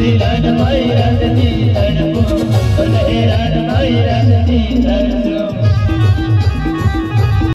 Silan mai randi tarpu, Silan mai randi tarpu.